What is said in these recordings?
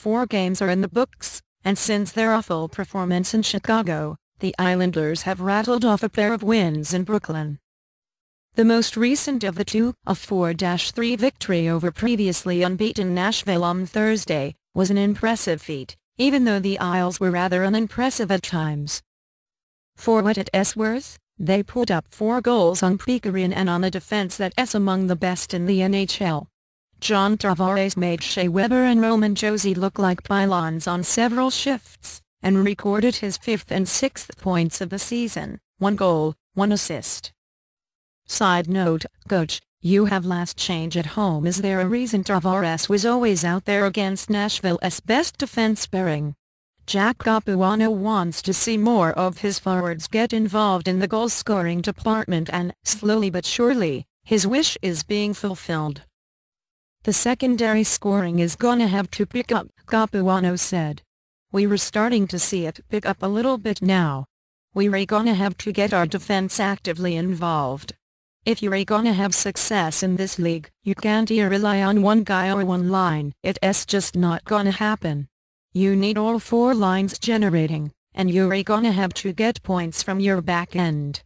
four games are in the books, and since their awful performance in Chicago, the Islanders have rattled off a pair of wins in Brooklyn. The most recent of the two, a 4-3 victory over previously unbeaten Nashville on Thursday, was an impressive feat, even though the Isles were rather unimpressive at times. For what it's worth, they put up four goals on Pekka Rinne and on a defense that's among the best in the NHL. John Tavares made Shea Weber and Roman Josi look like pylons on several shifts, and recorded his fifth and sixth points of the season, one goal, one assist. Side note, Coach, you have last change at home is there a reason Tavares was always out there against Nashville's best defense pairing? Jack Capuano wants to see more of his forwards get involved in the goal-scoring department and, slowly but surely, his wish is being fulfilled. The secondary scoring is gonna have to pick up, Capuano said. We were starting to see it pick up a little bit now. We were gonna have to get our defense actively involved. If you're gonna have success in this league, you can't rely on one guy or one line. It's just not gonna happen. You need all four lines generating, and you're gonna have to get points from your back end.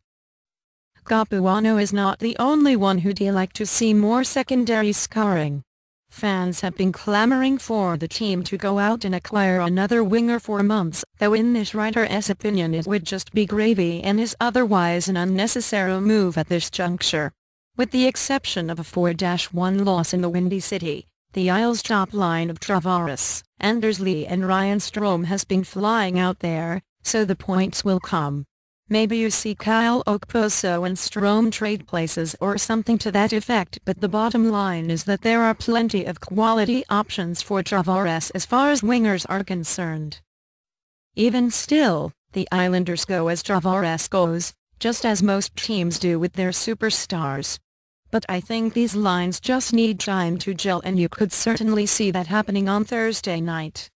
Capuano is not the only one who'd like to see more secondary scoring. Fans have been clamoring for the team to go out and acquire another winger for months, though in this writer's opinion it would just be gravy and is otherwise an unnecessary move at this juncture. With the exception of a 4-1 loss in the Windy City, the Isles' top line of Tavares, Anders Lee and Ryan Strome has been flying out there, so the points will come. Maybe you see Kyle Okposo and Strome trade places or something to that effect but the bottom line is that there are plenty of quality options for Tavares as far as wingers are concerned. Even still, the Islanders go as Tavares goes, just as most teams do with their superstars. But I think these lines just need time to gel and you could certainly see that happening on Thursday night.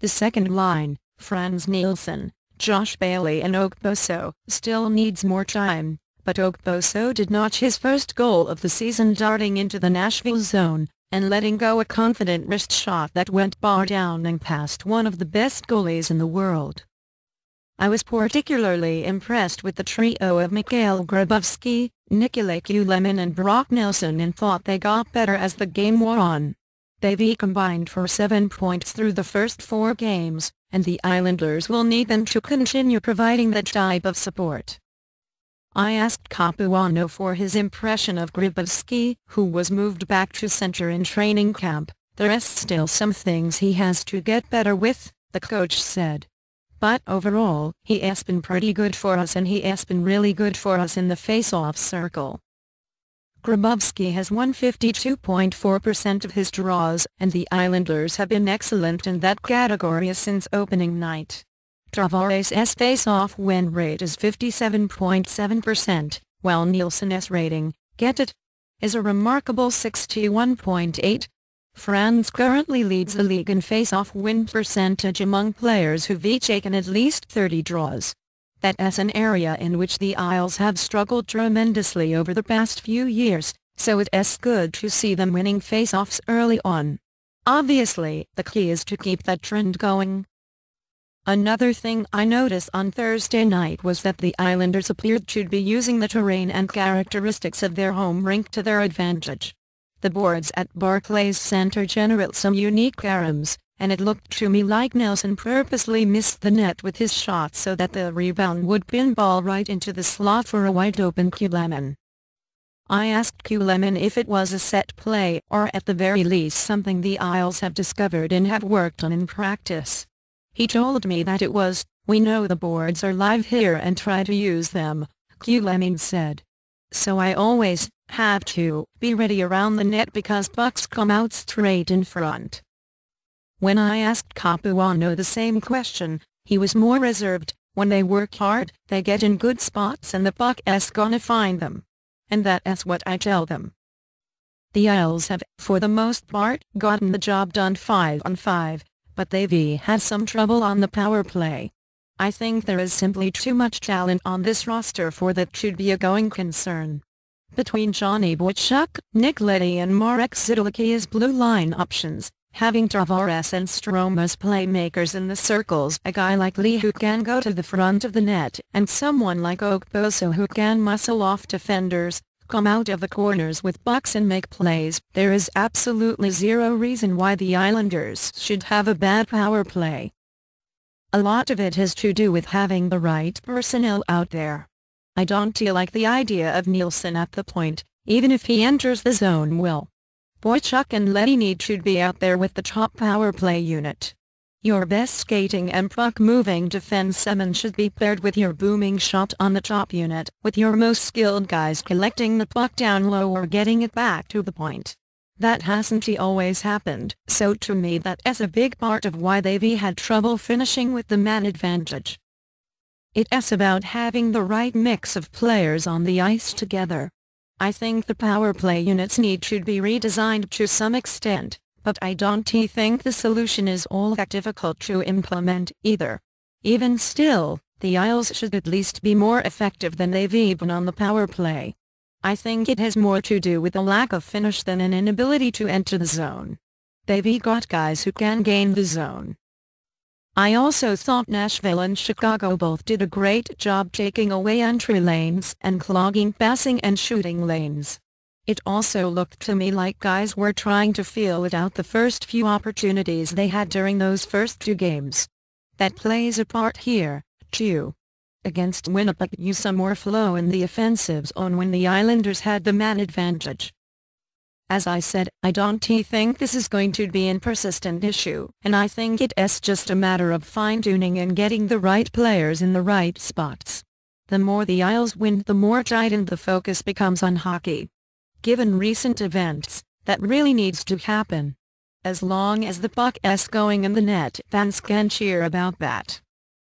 The second line, Frans Nielsen, Josh Bailey and Okposo, still needs more time, but Okposo did notch his first goal of the season darting into the Nashville zone, and letting go a confident wrist shot that went bar down and past one of the best goalies in the world. I was particularly impressed with the trio of Mikhail Grabovski, Nikolai Kulemin and Brock Nelson and thought they got better as the game wore on. They've combined for seven points through the first four games, and the Islanders will need them to continue providing that type of support. I asked Capuano for his impression of Grabovski, who was moved back to center in training camp. There's still some things he has to get better with, the coach said. But overall, he has been pretty good for us and he has been really good for us in the face-off circle. Grabovski has won 52.4% of his draws and the Islanders have been excellent in that category since opening night. Tavares' face-off win rate is 57.7%, while Nielsen's rating, get it, is a remarkable 61.8. Frans currently leads the league in face-off win percentage among players who've each taken at least 30 draws that as an area in which the Isles have struggled tremendously over the past few years, so it's good to see them winning face-offs early on. Obviously, the key is to keep that trend going. Another thing I noticed on Thursday night was that the Islanders appeared to be using the terrain and characteristics of their home rink to their advantage. The boards at Barclays Center generate some unique arms, and it looked to me like Nelson purposely missed the net with his shot so that the rebound would pinball right into the slot for a wide-open Kulemin. I asked Kulemin if it was a set play or at the very least something the Isles have discovered and have worked on in practice. He told me that it was, we know the boards are live here and try to use them, Kulemin said. So I always have to be ready around the net because pucks come out straight in front. When I asked Capuano the same question, he was more reserved, when they work hard, they get in good spots and the puck is gonna find them. And that's what I tell them. The Isles have, for the most part, gotten the job done 5 on 5, but they've had some trouble on the power play. I think there is simply too much talent on this roster for that should be a going concern. Between Johnny Boychuk, Nick Leddy and Marek Zidlicky as blue line options, having Tavares and Strome as playmakers in the circles, a guy like Lee who can go to the front of the net, and someone like Okposo who can muscle off defenders, come out of the corners with bucks and make plays. There is absolutely zero reason why the Islanders should have a bad power play. A lot of it has to do with having the right personnel out there. I don't like the idea of Nielsen at the point, even if he enters the zone well. Boychuk and Leddy need should be out there with the top power play unit. Your best skating and puck-moving defenseman should be paired with your booming shot on the top unit, with your most skilled guys collecting the puck down low or getting it back to the point. That hasn't always happened, so to me that is a big part of why they've had trouble finishing with the man advantage. It's about having the right mix of players on the ice together. I think the power play units need should be redesigned to some extent, but I don't think the solution is all that difficult to implement either. Even still, the Isles should at least be more effective than they've been on the power play. I think it has more to do with a lack of finish than an inability to enter the zone. They've got guys who can gain the zone. I also thought Nashville and Chicago both did a great job taking away entry lanes and clogging passing and shooting lanes. It also looked to me like guys were trying to feel it out the first few opportunities they had during those first two games. That plays a part here, too. Against Winnipeg you saw more flow in the offensive zone when the Islanders had the man advantage. As I said, I don't think this is going to be a persistent issue, and I think it's just a matter of fine-tuning and getting the right players in the right spots. The more the Isles win the more tightened the focus becomes on hockey. Given recent events, that really needs to happen. As long as the puck is going in the net fans can cheer about that.